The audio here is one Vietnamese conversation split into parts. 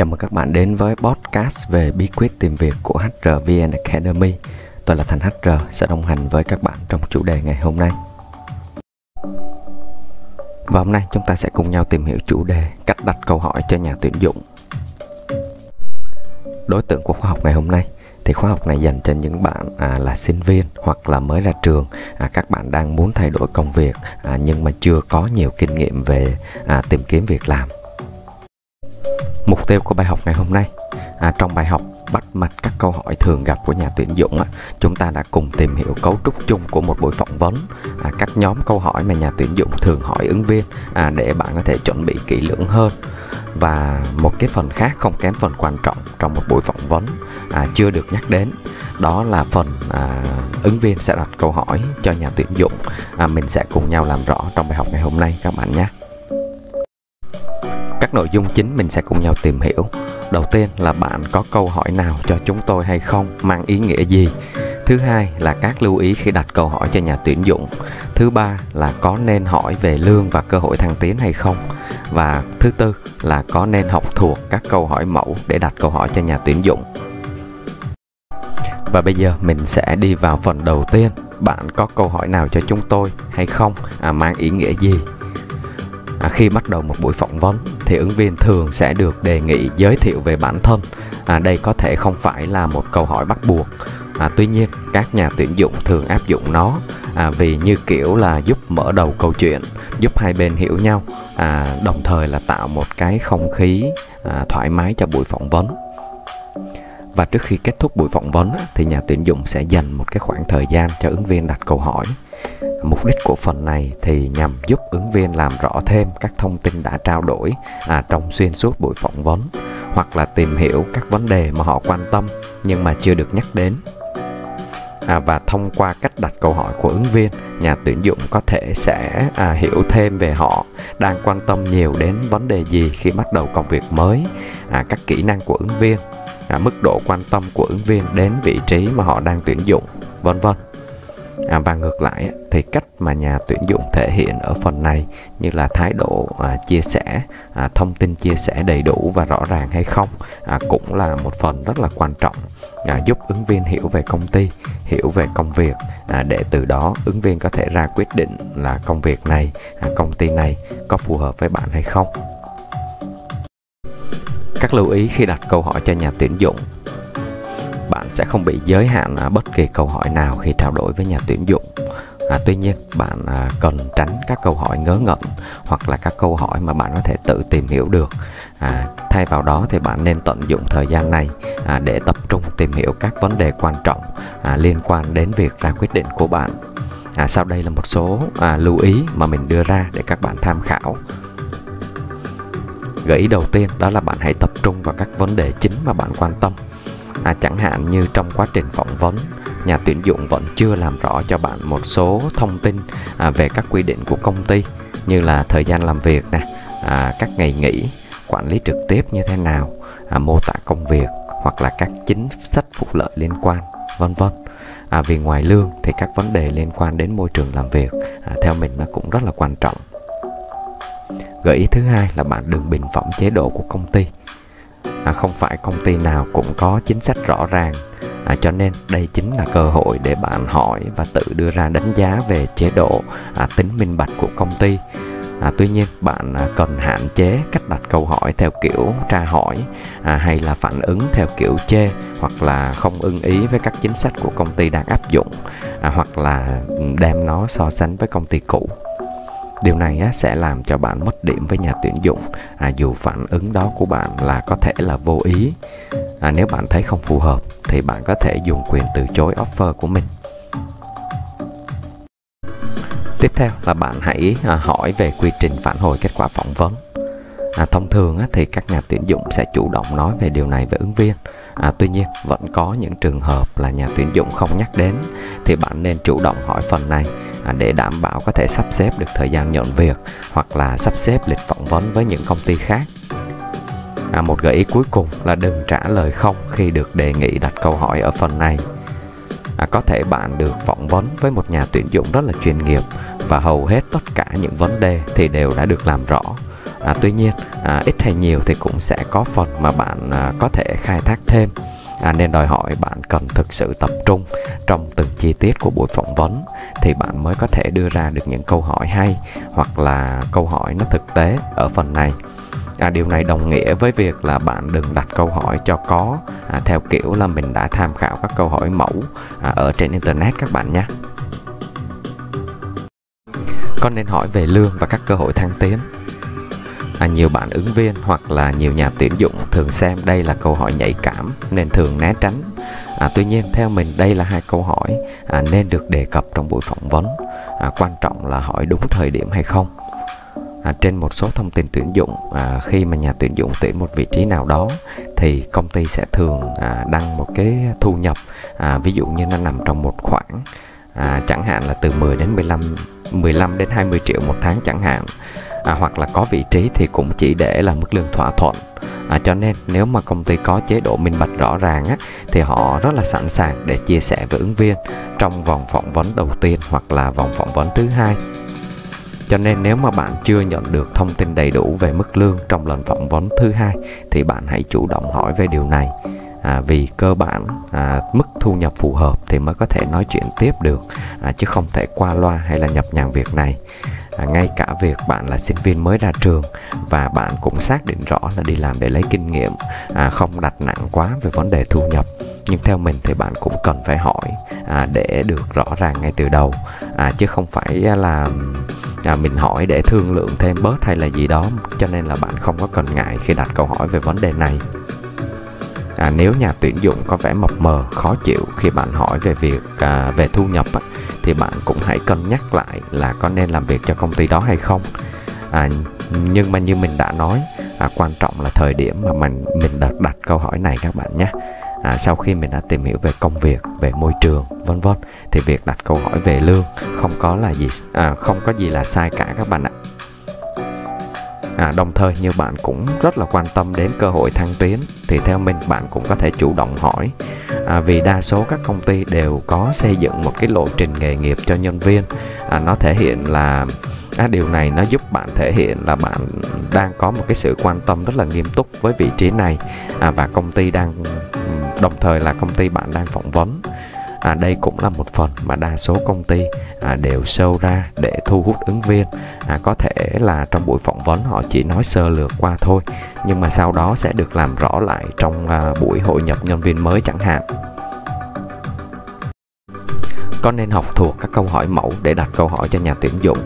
Chào mừng các bạn đến với podcast về bí quyết tìm việc của HRVN Academy. Tôi là Thành HR sẽ đồng hành với các bạn trong chủ đề ngày hôm nay. Và hôm nay chúng ta sẽ cùng nhau tìm hiểu chủ đề cách đặt câu hỏi cho nhà tuyển dụng. Đối tượng của khóa học ngày hôm nay thì khóa học này dành cho những bạn à, là sinh viên hoặc là mới ra trường à, các bạn đang muốn thay đổi công việc à, nhưng mà chưa có nhiều kinh nghiệm về à, tìm kiếm việc làm mục tiêu của bài học ngày hôm nay. À, trong bài học bắt mạch các câu hỏi thường gặp của nhà tuyển dụng á, chúng ta đã cùng tìm hiểu cấu trúc chung của một buổi phỏng vấn. À, các nhóm câu hỏi mà nhà tuyển dụng thường hỏi ứng viên à, để bạn có thể chuẩn bị kỹ lưỡng hơn. Và một cái phần khác không kém phần quan trọng trong một buổi phỏng vấn à, chưa được nhắc đến đó là phần à, ứng viên sẽ đặt câu hỏi cho nhà tuyển dụng. À, mình sẽ cùng nhau làm rõ trong bài học ngày hôm nay các bạn nhé các nội dung chính mình sẽ cùng nhau tìm hiểu. Đầu tiên là bạn có câu hỏi nào cho chúng tôi hay không? Mang ý nghĩa gì? Thứ hai là các lưu ý khi đặt câu hỏi cho nhà tuyển dụng. Thứ ba là có nên hỏi về lương và cơ hội thăng tiến hay không? Và thứ tư là có nên học thuộc các câu hỏi mẫu để đặt câu hỏi cho nhà tuyển dụng. Và bây giờ mình sẽ đi vào phần đầu tiên. Bạn có câu hỏi nào cho chúng tôi hay không? À, mang ý nghĩa gì? À, khi bắt đầu một buổi phỏng vấn thì ứng viên thường sẽ được đề nghị giới thiệu về bản thân. À, đây có thể không phải là một câu hỏi bắt buộc. À, tuy nhiên các nhà tuyển dụng thường áp dụng nó à, vì như kiểu là giúp mở đầu câu chuyện giúp hai bên hiểu nhau à, đồng thời là tạo một cái không khí à, thoải mái cho buổi phỏng vấn. Và trước khi kết thúc buổi phỏng vấn thì nhà tuyển dụng sẽ dành một cái khoảng thời gian cho ứng viên đặt câu hỏi mục đích của phần này thì nhằm giúp ứng viên làm rõ thêm các thông tin đã trao đổi à, trong xuyên suốt buổi phỏng vấn hoặc là tìm hiểu các vấn đề mà họ quan tâm nhưng mà chưa được nhắc đến. À, và thông qua cách đặt câu hỏi của ứng viên nhà tuyển dụng có thể sẽ à, hiểu thêm về họ đang quan tâm nhiều đến vấn đề gì khi bắt đầu công việc mới à, các kỹ năng của ứng viên à, mức độ quan tâm của ứng viên đến vị trí mà họ đang tuyển dụng vân vân à, và ngược lại thì cách mà nhà tuyển dụng thể hiện ở phần này như là thái độ à, chia sẻ à, thông tin chia sẻ đầy đủ và rõ ràng hay không à, cũng là một phần rất là quan trọng à, giúp ứng viên hiểu về công ty hiểu về công việc à, để từ đó ứng viên có thể ra quyết định là công việc này à, công ty này có phù hợp với bạn hay không. Các lưu ý khi đặt câu hỏi cho nhà tuyển dụng bạn sẽ không bị giới hạn ở bất kỳ câu hỏi nào khi trao đổi với nhà tuyển dụng. À, tuy nhiên bạn à, cần tránh các câu hỏi ngớ ngẩn hoặc là các câu hỏi mà bạn có thể tự tìm hiểu được. À, thay vào đó thì bạn nên tận dụng thời gian này à, để tập trung tìm hiểu các vấn đề quan trọng à, liên quan đến việc ra quyết định của bạn. À, sau đây là một số à, lưu ý mà mình đưa ra để các bạn tham khảo. Gợi ý đầu tiên đó là bạn hãy tập trung vào các vấn đề chính mà bạn quan tâm à, chẳng hạn như trong quá trình phỏng vấn nhà tuyển dụng vẫn chưa làm rõ cho bạn một số thông tin à, về các quy định của công ty như là thời gian làm việc nè à, các ngày nghỉ quản lý trực tiếp như thế nào à, mô tả công việc hoặc là các chính sách phúc lợi liên quan vân vân. À, vì ngoài lương thì các vấn đề liên quan đến môi trường làm việc à, theo mình nó cũng rất là quan trọng. Gợi ý thứ hai là bạn đừng bình phẩm chế độ của công ty à, không phải công ty nào cũng có chính sách rõ ràng. À, cho nên đây chính là cơ hội để bạn hỏi và tự đưa ra đánh giá về chế độ à, tính minh bạch của công ty. À, tuy nhiên bạn à, cần hạn chế cách đặt câu hỏi theo kiểu tra hỏi à, hay là phản ứng theo kiểu chê hoặc là không ưng ý với các chính sách của công ty đang áp dụng à, hoặc là ừ, đem nó so sánh với công ty cũ điều này á, sẽ làm cho bạn mất điểm với nhà tuyển dụng. À, dù phản ứng đó của bạn là có thể là vô ý à, nếu bạn thấy không phù hợp thì bạn có thể dùng quyền từ chối offer của mình. Tiếp theo là bạn hãy à, hỏi về quy trình phản hồi kết quả phỏng vấn. À, thông thường á, thì các nhà tuyển dụng sẽ chủ động nói về điều này với ứng viên. À, tuy nhiên vẫn có những trường hợp là nhà tuyển dụng không nhắc đến thì bạn nên chủ động hỏi phần này. À, để đảm bảo có thể sắp xếp được thời gian nhận việc hoặc là sắp xếp lịch phỏng vấn với những công ty khác. À, một gợi ý cuối cùng là đừng trả lời không khi được đề nghị đặt câu hỏi ở phần này. À, có thể bạn được phỏng vấn với một nhà tuyển dụng rất là chuyên nghiệp và hầu hết tất cả những vấn đề thì đều đã được làm rõ. À, tuy nhiên à, ít hay nhiều thì cũng sẽ có phần mà bạn à, có thể khai thác thêm à, nên đòi hỏi bạn cần thực sự tập trung trong từng chi tiết của buổi phỏng vấn thì bạn mới có thể đưa ra được những câu hỏi hay hoặc là câu hỏi nó thực tế ở phần này. À, điều này đồng nghĩa với việc là bạn đừng đặt câu hỏi cho có à, theo kiểu là mình đã tham khảo các câu hỏi mẫu à, ở trên internet các bạn nhé. Con nên hỏi về lương và các cơ hội thăng tiến? À, nhiều bạn ứng viên hoặc là nhiều nhà tuyển dụng thường xem đây là câu hỏi nhạy cảm nên thường né tránh. À, tuy nhiên theo mình đây là hai câu hỏi à, nên được đề cập trong buổi phỏng vấn. À, quan trọng là hỏi đúng thời điểm hay không. À, trên một số thông tin tuyển dụng à, khi mà nhà tuyển dụng tuyển một vị trí nào đó thì công ty sẽ thường à, đăng một cái thu nhập à, ví dụ như nó nằm trong một khoảng à, chẳng hạn là từ 10 đến 15 15 đến 20 triệu một tháng chẳng hạn à, hoặc là có vị trí thì cũng chỉ để là mức lương thỏa thuận. À, cho nên nếu mà công ty có chế độ minh bạch rõ ràng á, thì họ rất là sẵn sàng để chia sẻ với ứng viên trong vòng phỏng vấn đầu tiên hoặc là vòng phỏng vấn thứ hai. Cho nên nếu mà bạn chưa nhận được thông tin đầy đủ về mức lương trong lần phỏng vấn thứ hai thì bạn hãy chủ động hỏi về điều này. À, vì cơ bản à, mức thu nhập phù hợp thì mới có thể nói chuyện tiếp được à, chứ không thể qua loa hay là nhập nhằng việc này à, ngay cả việc bạn là sinh viên mới ra trường và bạn cũng xác định rõ là đi làm để lấy kinh nghiệm à, không đặt nặng quá về vấn đề thu nhập. Nhưng theo mình thì bạn cũng cần phải hỏi à, để được rõ ràng ngay từ đầu. À, chứ không phải là à, mình hỏi để thương lượng thêm bớt hay là gì đó cho nên là bạn không có cần ngại khi đặt câu hỏi về vấn đề này. À, nếu nhà tuyển dụng có vẻ mập mờ khó chịu khi bạn hỏi về việc à, về thu nhập á, thì bạn cũng hãy cân nhắc lại là có nên làm việc cho công ty đó hay không. À, nhưng mà như mình đã nói à, quan trọng là thời điểm mà mình mình đặt đặt câu hỏi này các bạn nhé. À, sau khi mình đã tìm hiểu về công việc về môi trường vân vân thì việc đặt câu hỏi về lương không có là gì à, không có gì là sai cả các bạn ạ. À, đồng thời như bạn cũng rất là quan tâm đến cơ hội thăng tiến thì theo mình bạn cũng có thể chủ động hỏi. À, vì đa số các công ty đều có xây dựng một cái lộ trình nghề nghiệp cho nhân viên. À, nó thể hiện là à, điều này nó giúp bạn thể hiện là bạn đang có một cái sự quan tâm rất là nghiêm túc với vị trí này. À, và công ty đang đồng thời là công ty bạn đang phỏng vấn à, đây cũng là một phần mà đa số công ty à, đều sâu ra để thu hút ứng viên. À, có thể là trong buổi phỏng vấn họ chỉ nói sơ lược qua thôi nhưng mà sau đó sẽ được làm rõ lại trong à, buổi hội nhập nhân viên mới chẳng hạn. Có nên học thuộc các câu hỏi mẫu để đặt câu hỏi cho nhà tuyển dụng?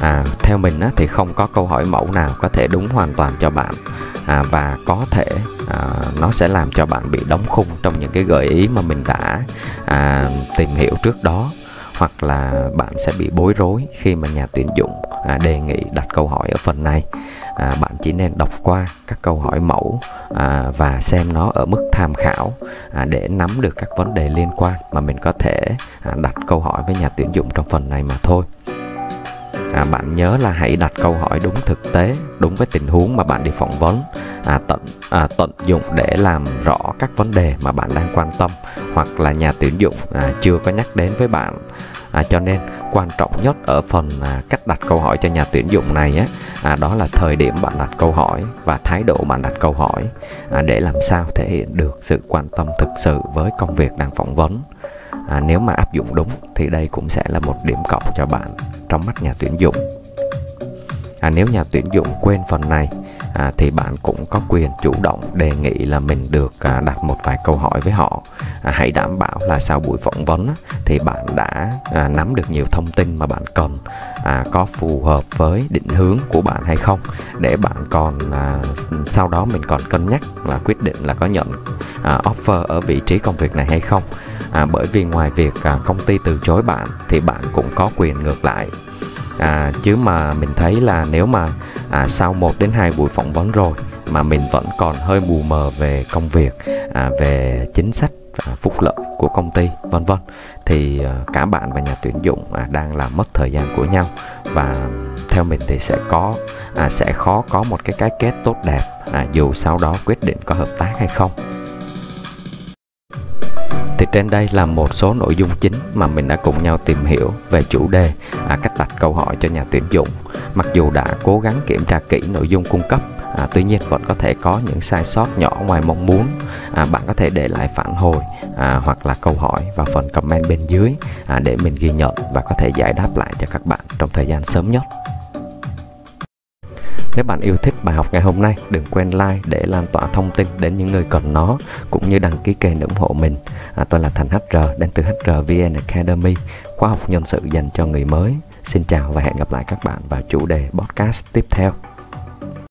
À, theo mình á, thì không có câu hỏi mẫu nào có thể đúng hoàn toàn cho bạn à, và có thể à, nó sẽ làm cho bạn bị đóng khung trong những cái gợi ý mà mình đã à, tìm hiểu trước đó. Hoặc là bạn sẽ bị bối rối khi mà nhà tuyển dụng à, đề nghị đặt câu hỏi ở phần này. À, bạn chỉ nên đọc qua các câu hỏi mẫu à, và xem nó ở mức tham khảo à, để nắm được các vấn đề liên quan mà mình có thể à, đặt câu hỏi với nhà tuyển dụng trong phần này mà thôi à, bạn nhớ là hãy đặt câu hỏi đúng thực tế đúng với tình huống mà bạn đi phỏng vấn. À, tận à, tận dụng để làm rõ các vấn đề mà bạn đang quan tâm hoặc là nhà tuyển dụng à, chưa có nhắc đến với bạn. À, cho nên quan trọng nhất ở phần à, cách đặt câu hỏi cho nhà tuyển dụng này á à, đó là thời điểm bạn đặt câu hỏi và thái độ bạn đặt câu hỏi à, để làm sao thể hiện được sự quan tâm thực sự với công việc đang phỏng vấn. À, nếu mà áp dụng đúng thì đây cũng sẽ là một điểm cộng cho bạn trong mắt nhà tuyển dụng. À, nếu nhà tuyển dụng quên phần này à, thì bạn cũng có quyền chủ động đề nghị là mình được à, đặt một vài câu hỏi với họ. À, hãy đảm bảo là sau buổi phỏng vấn á, thì bạn đã à, nắm được nhiều thông tin mà bạn cần. À, có phù hợp với định hướng của bạn hay không? Để bạn còn à, sau đó mình còn cân nhắc là quyết định là có nhận à, offer ở vị trí công việc này hay không. À, bởi vì ngoài việc à, công ty từ chối bạn thì bạn cũng có quyền ngược lại. À, chứ mà mình thấy là nếu mà à, sau 1 đến 2 buổi phỏng vấn rồi mà mình vẫn còn hơi mù mờ về công việc à, về chính sách à, phúc lợi của công ty vân vân thì à, cả bạn và nhà tuyển dụng à, đang làm mất thời gian của nhau. Và theo mình thì sẽ có à, sẽ khó có một cái cái kết tốt đẹp à, dù sau đó quyết định có hợp tác hay không thì trên đây là một số nội dung chính mà mình đã cùng nhau tìm hiểu về chủ đề à, cách đặt câu hỏi cho nhà tuyển dụng. Mặc dù đã cố gắng kiểm tra kỹ nội dung cung cấp à, tuy nhiên vẫn có thể có những sai sót nhỏ ngoài mong muốn. À, bạn có thể để lại phản hồi à, hoặc là câu hỏi vào phần comment bên dưới à, để mình ghi nhận và có thể giải đáp lại cho các bạn trong thời gian sớm nhất nếu bạn yêu thích bài học ngày hôm nay, đừng quên like để lan tỏa thông tin đến những người cần nó, cũng như đăng ký kênh để ủng hộ mình. À, tôi là Thành HR, đến từ HRVN Academy, khóa học nhân sự dành cho người mới. Xin chào và hẹn gặp lại các bạn vào chủ đề podcast tiếp theo.